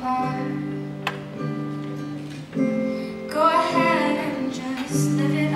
Go ahead and just live it